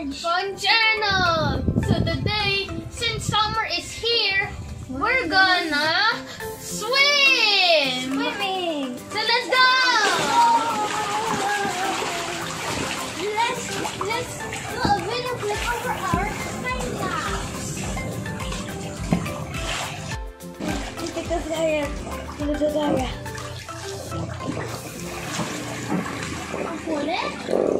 And Fun Channel. So today, since summer is here, we're gonna swim. Swimming. So let's go. Let's let's do a video clip over our time lapse. Dito ka tayo. Dito tayo. Ang kulit.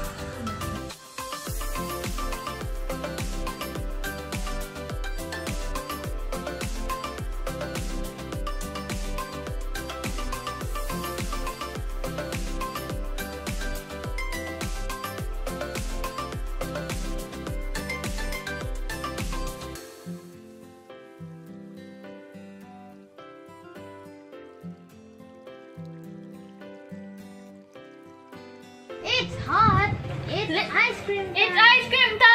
It's hot. It's ice cream. It's ice cream time!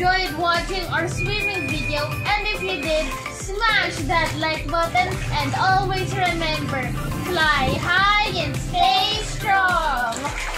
Enjoyed watching our swimming video and if you did, smash that like button and always remember, fly high and stay strong!